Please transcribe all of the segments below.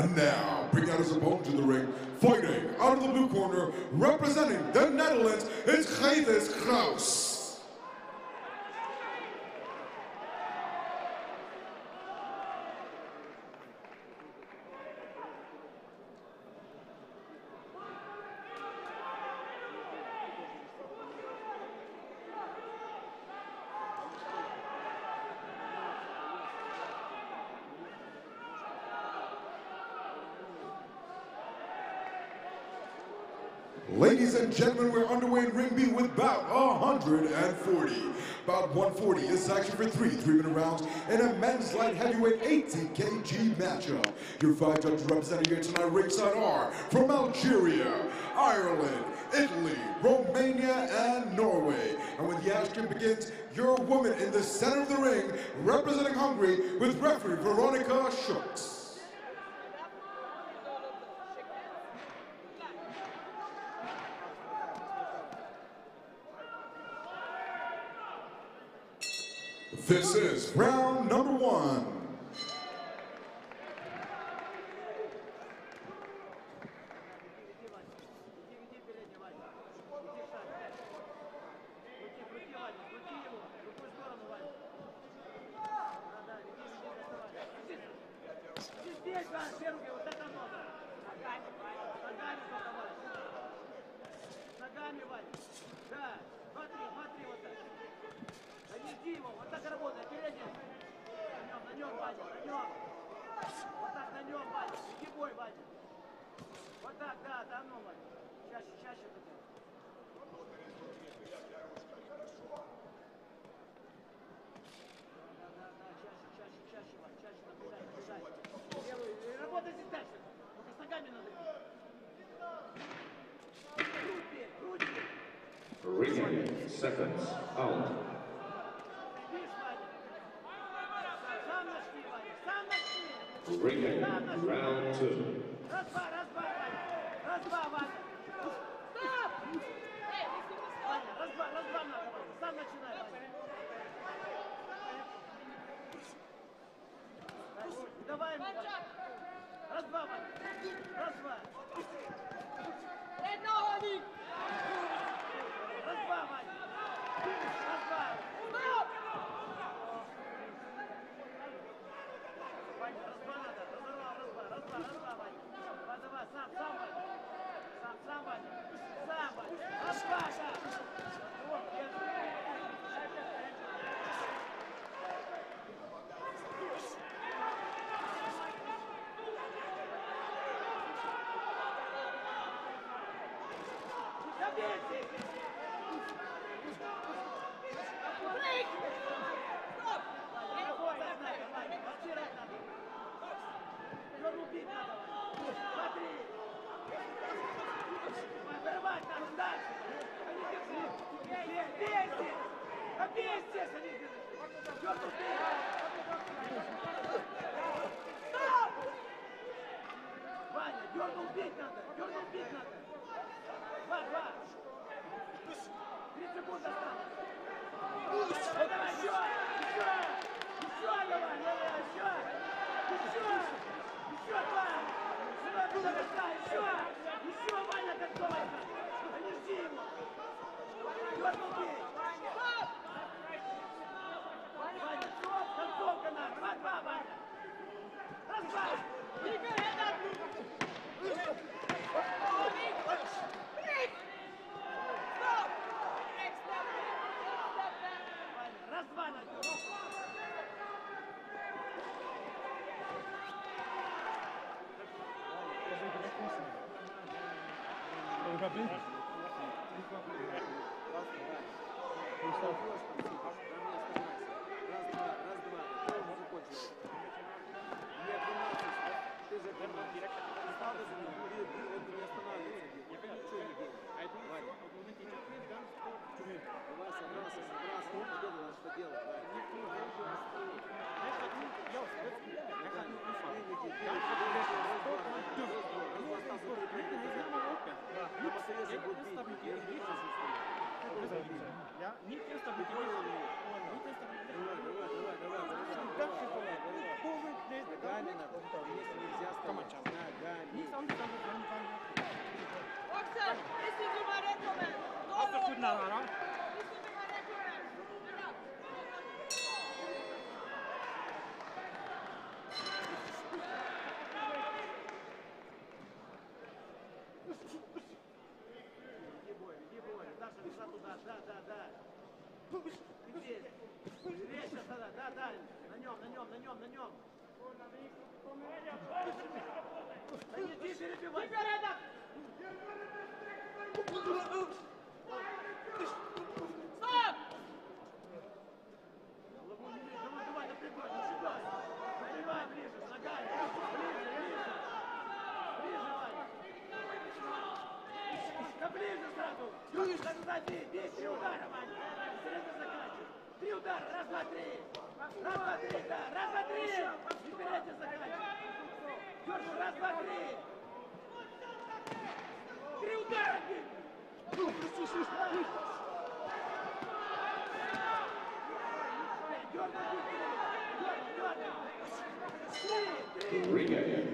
And now, bring out his opponent to the ring, fighting out of the blue corner, representing the Netherlands, it's Gaius Kraus. Ladies and gentlemen, we're underway in Ring B with bout 140. Bout 140 is action for three three-minute rounds in a men's light heavyweight 80 kg matchup. Your five judges representing here tonight ringside are from Algeria, Ireland, Italy, Romania, and Norway. And when the action begins, your woman in the center of the ring, representing Hungary, with referee Veronica Schultz. This is round number one. Да, да, Ваня. Чаще, чаще это делай. Да, да, да, чаще, чаще, чаще, чаще набежать, набежать. Левый, и работай здесь дальше. Только с ногами надо грудь бей. Remaining seconds out. Remaining round two. Раз, два, раз, два, Ваня. Раз, два, Ваня. Стоп! Ваня, раз, два, раз, два надо, Ваня. Сам начинай, Ваня. Давай, Ваня. Раз, два, Ваня. Раз, два. Раз, два, Ваня. Раз, два. Ваня, раз, два надо. Разорвал, раз, два, раз, два, раз, два, Ваня. Давай, давай, сам, сам, Ваня. Сам, сам, Ваня. Сам, Ваня. Раз, два, да. Вот, держи. Забейте! Ваня, работай надо, Ваня, подтирать надо. Её рубить надо, Ваня. Смотри. Ваня, Вырывать надо дальше. А не держи. Бей, бей здесь. А бей здесь, а не держи. Ёрку, бей. Стоп! Ваня, дернул бить надо, дернул бить надо. Два, два. Три секунды осталось. Давай, давай, еще, еще, еще, давай, давай, еще, еще, еще, два. Сюда, туда, верста, еще, еще, Ваня, готовится. А не жди его. Дернул бить. Bobby. тобой Ногами на том, если нельзя стоять. Ногами. Оксан, если ты говоришь, то... Asta cu nara, Иди. Весь сейчас тогда, да, да. На нем, на нем, на нем, на нем. Да не иди перебивай. Теперь это... Стоп! Давай, давай, напрягай, напрягай. Наливай ближе, с ногами. Ближе, ближе. Ближе, Ваня. Да ближе сразу. Юрий, так ну сзади, бей, бей, ударом, Ваня. Быстрее заканчивай. Три удара, раз, два, три. Раз, два, три, да. Раз, два, три. И вперед заканчивай. Держи, раз, два, три. Три удара. Дергай, дергай, дергай. Три, три.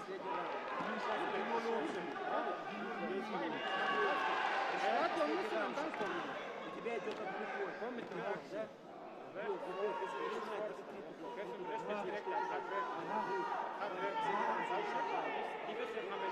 У тебя идет от глухой. Помните, да? Вот, вот, если нажимать даже три тупо. Nichts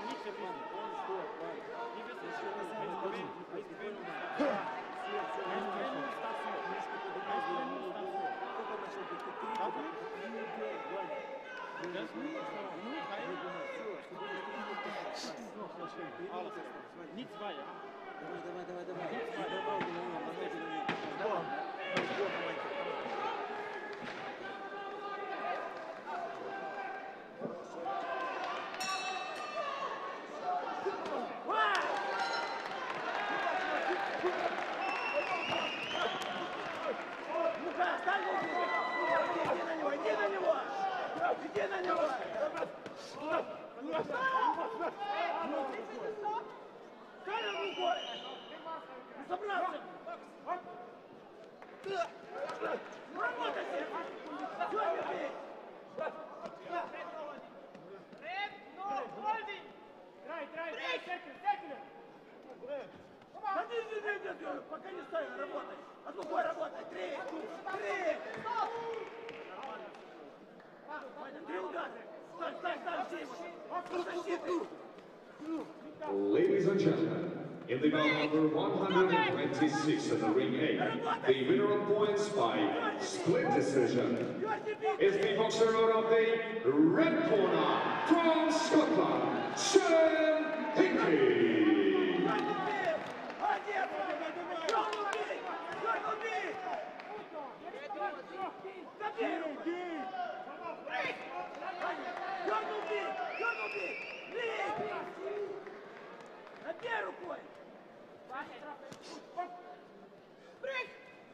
in the bout number 126 of the ring eight, the winner on points by split decision Георгий, бей. is the boxer out of the red corner from Scotland, Sean Hickey. Ваня, бей.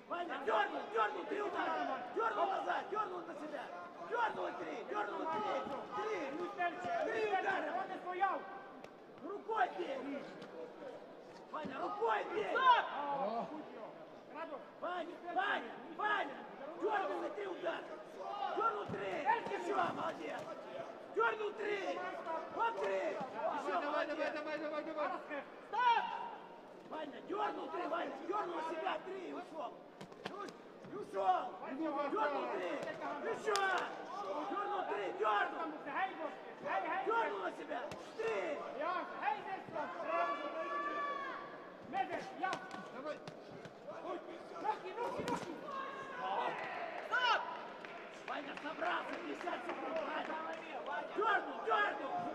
Ваня, дернул, дернул, три удара. Дернул назад, дернул на себя. Дернул три, дернул три. Три, три удара. Рукой бей. Ваня, рукой бей. Стоп! Ваня, Ваня, Ваня. Дернул на три удара. Дернул три. Еще, молодец. Дернул три. Вот три. Еще, давай, давай, давай, давай, давай. Стоп! Ваня, дернул три, Ваня, дернул себя три и ушел. И ушел. Дернул три. Еще. Дернул три, дернул. Дернул на себя. Три. Ваня, собрался, 50 секунд, Ваня. Дернул, дернул.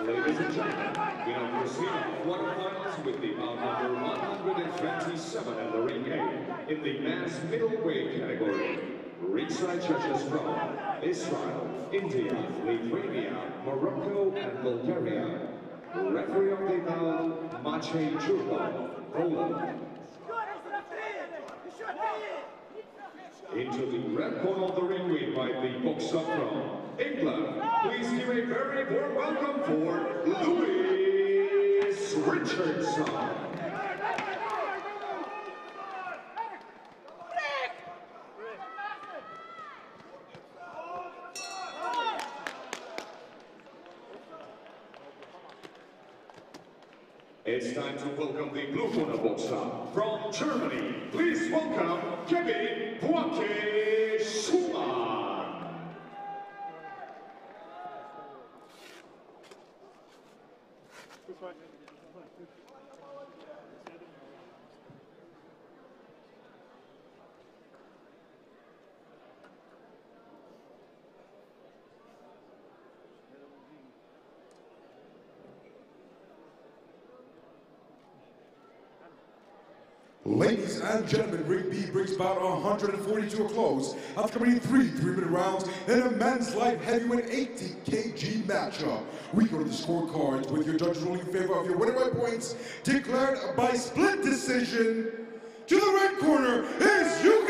Ladies and gentlemen, we now proceed to quarterfinals with the bout number 127 in the ring A in the mass middleweight category. Ringside judges from Israel, India, Lithuania, Morocco, and Bulgaria. Referee of the bout, Maciej Churko, Poland. Into the red corner of the ring by the boxer from England. Please give a very warm welcome for Louis Richardson. It's time to welcome the blue corner boxer from Germany. Please welcome Kevin Buake Schumann. This way. Ladies and gentlemen, Ring B brings about 140 to a close after three three-minute rounds in a men's light heavyweight 80 kg matchup. We go to the scorecards with your judges ruling in favor of your winner by points declared by split decision. To the red corner is Ukraina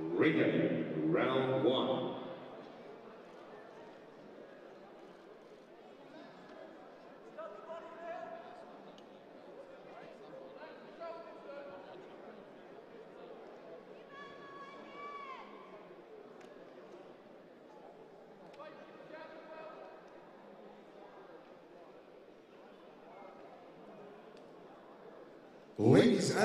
Reagan, round one.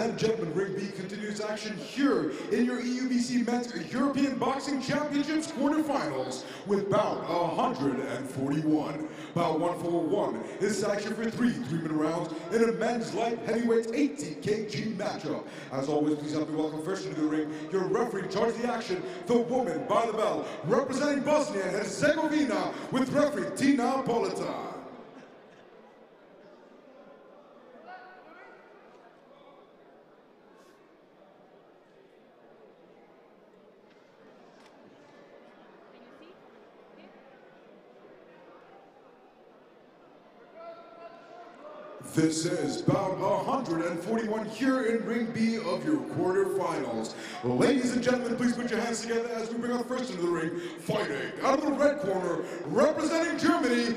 And gentlemen, Ring continues action here in your EUBC Men's European Boxing Championships quarterfinals with bout 141. Bout 141 is action for three three-minute rounds in a men's light heavyweight 80 kg matchup. As always, please help me welcome first into the ring your referee charge the action, the woman by the bell, representing Bosnia and Herzegovina with referee Tina Politan. This is bout 141 here in Ring B of your quarterfinals. Ladies and gentlemen, please put your hands together as we bring our first into the ring, fighting out of the red corner, representing Germany,